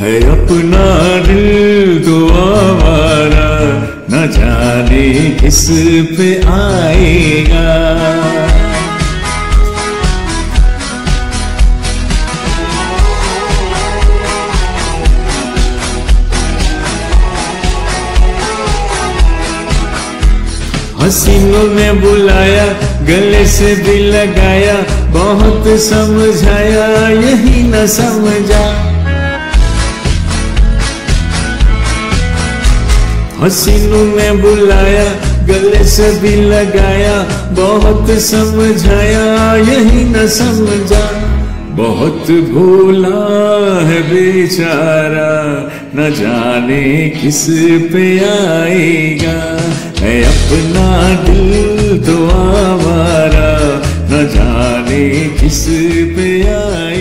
है अपना दिल तो आवारा, न जाने किस पे आएगा। हसीनों ने बुलाया, गले से भी लगाया, बहुत समझाया, यही न समझा। हसीनों ने बुलाया, गले से भी लगाया, बहुत समझाया, यही न समझा। बहुत भूला है बेचारा, न जाने किस पे आएगा। है अपना दिल तो आवारा, न जाने किस पे आएगा।